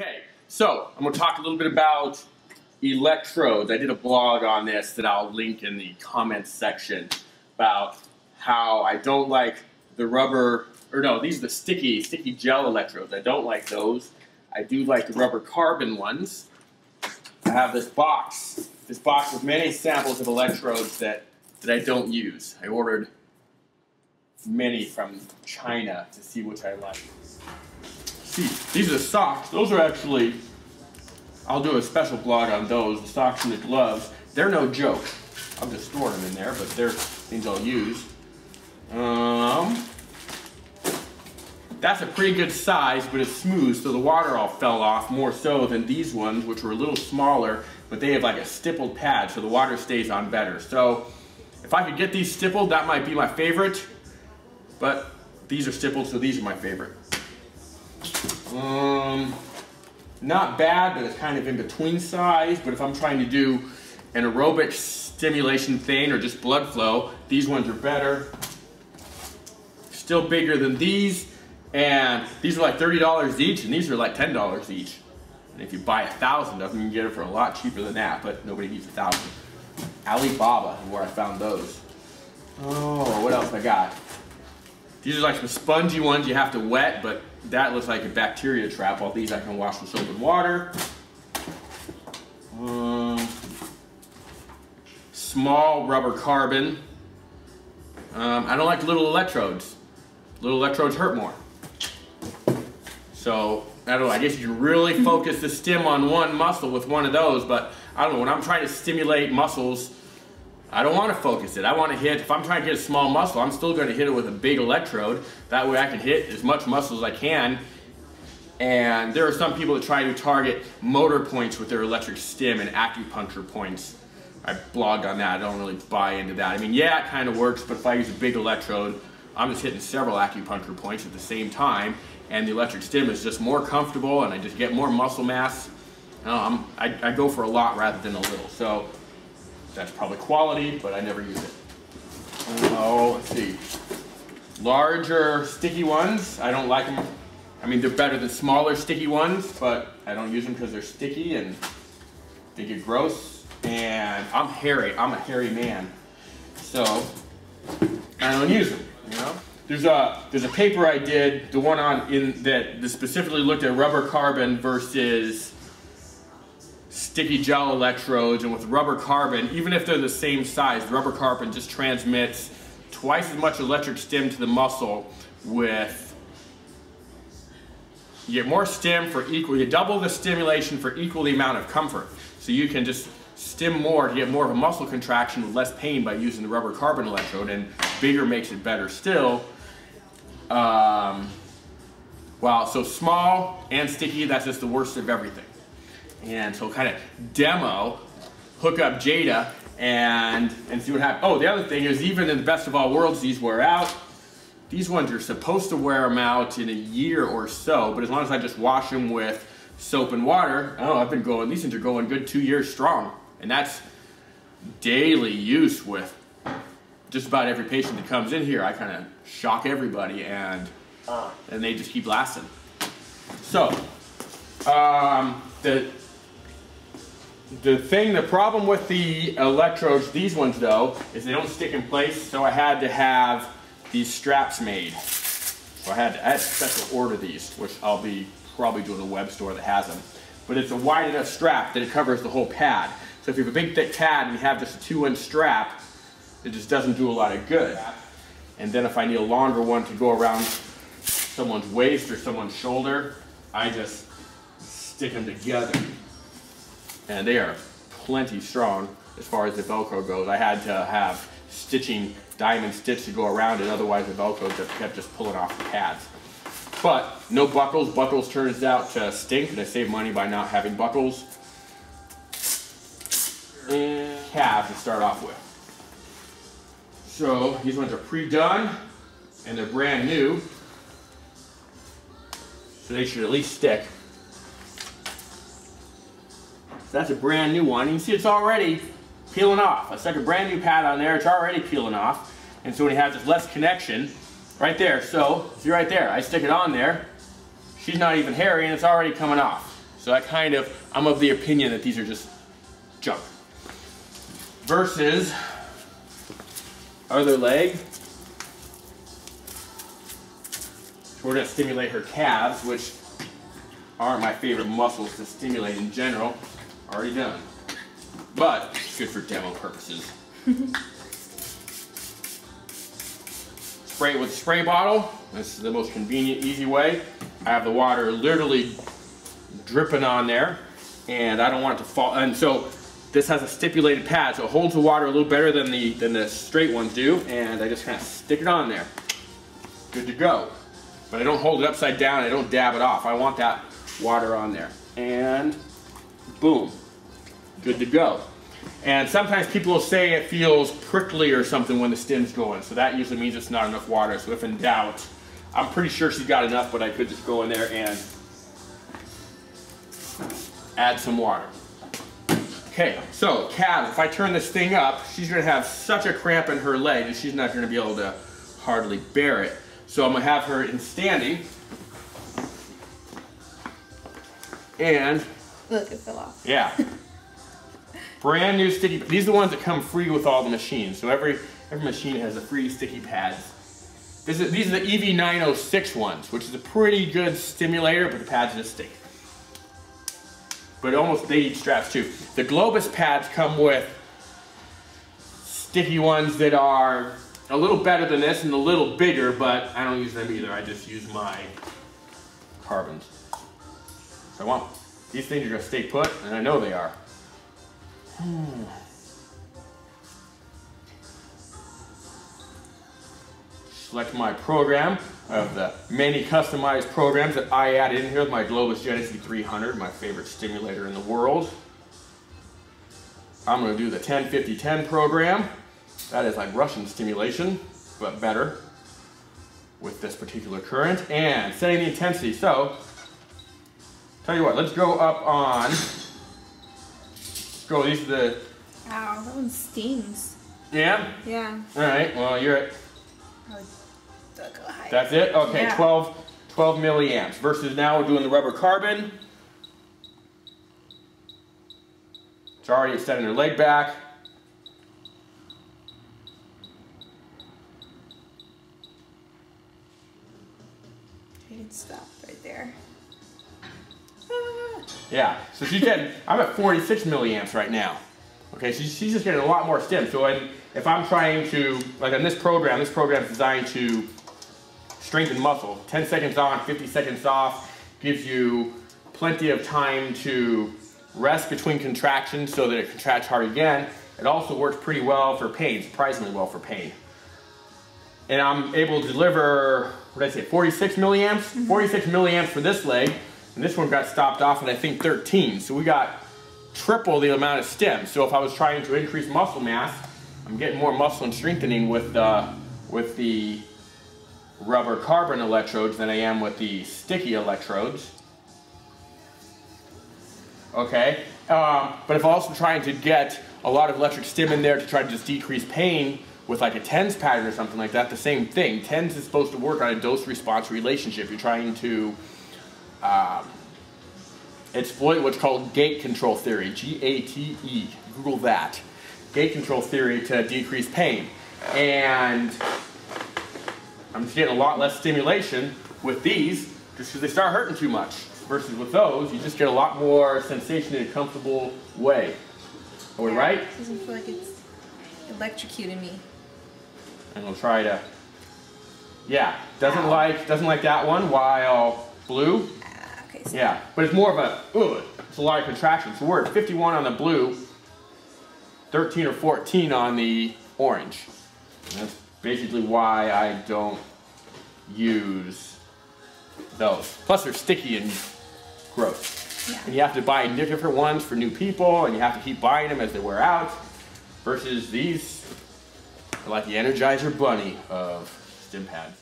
Okay, so I'm going to talk a little bit about electrodes. I did a blog on this that I'll link in the comments section about how I don't like the rubber, or no, these are the sticky, sticky gel electrodes. I don't like those. I do like the rubber carbon ones. I have this box, this box with many samples of electrodes that, that I don't use. I ordered many from China to see which I like. See, these are the socks. Those are actually, I'll do a special blog on those, the socks and the gloves. They're no joke. I'm just storing them in there, but they're things I'll use. Um, that's a pretty good size, but it's smooth, so the water all fell off more so than these ones, which were a little smaller, but they have like a stippled pad, so the water stays on better. So if I could get these stippled, that might be my favorite, but these are stippled, so these are my favorite. Um, not bad, but it's kind of in between size, but if I'm trying to do an aerobic stimulation thing or just blood flow, these ones are better. Still bigger than these, and these are like $30 each, and these are like $10 each. And if you buy a thousand of them, you can get it for a lot cheaper than that, but nobody needs a thousand. Alibaba where I found those. Oh, what else I got? These are like some spongy ones you have to wet, but that looks like a bacteria trap. All these I can wash with soap and water. Um, small rubber carbon. Um, I don't like little electrodes. Little electrodes hurt more. So, I don't know, I guess you can really focus the stim on one muscle with one of those, but I don't know, when I'm trying to stimulate muscles, I don't want to focus it. I want to hit, if I'm trying to get a small muscle, I'm still going to hit it with a big electrode. That way I can hit as much muscle as I can. And there are some people that try to target motor points with their electric stim and acupuncture points. I blogged on that. I don't really buy into that. I mean, yeah, it kind of works, but if I use a big electrode, I'm just hitting several acupuncture points at the same time and the electric stim is just more comfortable and I just get more muscle mass. Um, I, I, go for a lot rather than a little. So that's probably quality, but I never use it. Oh, let's see. Larger sticky ones, I don't like them. I mean, they're better than smaller sticky ones, but I don't use them because they're sticky and they get gross. And I'm hairy, I'm a hairy man. So I don't use them, you know? There's a there's a paper I did, the one on in that specifically looked at rubber carbon versus sticky gel electrodes, and with rubber carbon, even if they're the same size, the rubber carbon just transmits twice as much electric stim to the muscle with you get more stim for equal, you double the stimulation for equal the amount of comfort. So you can just stim more to get more of a muscle contraction with less pain by using the rubber carbon electrode, and bigger makes it better still. Um, wow, so small and sticky, that's just the worst of everything. And so kind of demo, hook up Jada and, and see what happens. Oh, the other thing is even in the best of all worlds, these wear out. These ones are supposed to wear them out in a year or so, but as long as I just wash them with soap and water, oh, I've been going, these things are going good two years strong. And that's daily use with just about every patient that comes in here, I kind of shock everybody, and uh. and they just keep lasting. So, um, the the thing, the problem with the electrodes, these ones though, is they don't stick in place. So I had to have these straps made. So I had to, I had to special order these, which I'll be probably doing a web store that has them. But it's a wide enough strap that it covers the whole pad. So if you have a big thick pad and you have just a two inch strap, it just doesn't do a lot of good. And then if I need a longer one to go around someone's waist or someone's shoulder, I just stick them together. And they are plenty strong as far as the Velcro goes. I had to have stitching, diamond stitch to go around it, otherwise the Velcro just kept just pulling off the pads. But no buckles. Buckles turns out to stink, and I save money by not having buckles. And calves to start off with. So these ones are pre-done and they're brand new. So they should at least stick. So that's a brand new one. You can see it's already peeling off. I stuck a brand new pad on there, it's already peeling off. And so when you have this less connection, right there, so see right there, I stick it on there, she's not even hairy and it's already coming off. So I kind of, I'm of the opinion that these are just junk. Versus other leg. We're gonna stimulate her calves, which aren't my favorite muscles to stimulate in general. Already done. But it's good for demo purposes. spray it with a spray bottle. This is the most convenient, easy way. I have the water literally dripping on there and I don't want it to fall. And so this has a stipulated pad, so it holds the water a little better than the, than the straight ones do. And I just kind of stick it on there. Good to go. But I don't hold it upside down, I don't dab it off. I want that water on there. And boom, good to go. And sometimes people will say it feels prickly or something when the stim's going. So that usually means it's not enough water. So if in doubt, I'm pretty sure she's got enough, but I could just go in there and add some water. Okay, so calves, if I turn this thing up, she's gonna have such a cramp in her leg that she's not gonna be able to hardly bear it. So I'm gonna have her in standing. And. Look, it fell off. Yeah. Brand new sticky, these are the ones that come free with all the machines. So every, every machine has a free sticky pads. Is, these are the EV906 ones, which is a pretty good stimulator, but the pads just stick. But almost, they need straps too. The Globus pads come with sticky ones that are a little better than this and a little bigger, but I don't use them either. I just use my carbons. So I want, these things are gonna stay put, and I know they are. Hmm. Select my program of the many customized programs that I added in here with my Globus Genesy 300, my favorite stimulator in the world. I'm to do the 10-50-10 program. That is like Russian stimulation, but better with this particular current. And setting the intensity. So, tell you what, let's go up on go. These are the. Ow, that one stings. Yeah. Yeah. All right. Well, you're at. That's it. Okay. Yeah. 12, 12 milliamps versus now we're doing the rubber carbon. It's already extending her leg back. You can stop right there. Yeah, so she's getting, I'm at 46 milliamps right now. Okay, so she's just getting a lot more stim. So when, if I'm trying to, like on this program, this program is designed to strengthen muscle. 10 seconds on, 50 seconds off, gives you plenty of time to rest between contractions so that it contracts hard again. It also works pretty well for pain, surprisingly well for pain. And I'm able to deliver, what did I say, 46 milliamps? Mm-hmm. 46 milliamps for this leg. And this one got stopped off at I think 13. So we got triple the amount of stim. So if I was trying to increase muscle mass, I'm getting more muscle and strengthening with the, with the rubber carbon electrodes than I am with the sticky electrodes. Okay, um, but if I'm also trying to get a lot of electric stim in there to try to just decrease pain with like a TENS pattern or something like that, the same thing. TENS is supposed to work on a dose-response relationship. You're trying to um, exploit what's called gate control theory, G-A-T-E, Google that. Gate control theory to decrease pain. And I'm just getting a lot less stimulation with these just because they start hurting too much. Versus with those, you just get a lot more sensation in a comfortable way. Are we Yeah, right? Doesn't feel like it's electrocuting me. And we'll try to, yeah, doesn't Ow. like, doesn't like that one, while blue, Ah, yeah, but it's more of a, ugh, it's a lot of contraction. So we're at 51 on the blue, 13 or 14 on the orange. And that's basically why I don't use those. Plus they're sticky and gross. Yeah. And you have to buy different ones for new people and you have to keep buying them as they wear out. Versus these are like the Energizer Bunny of stim pads.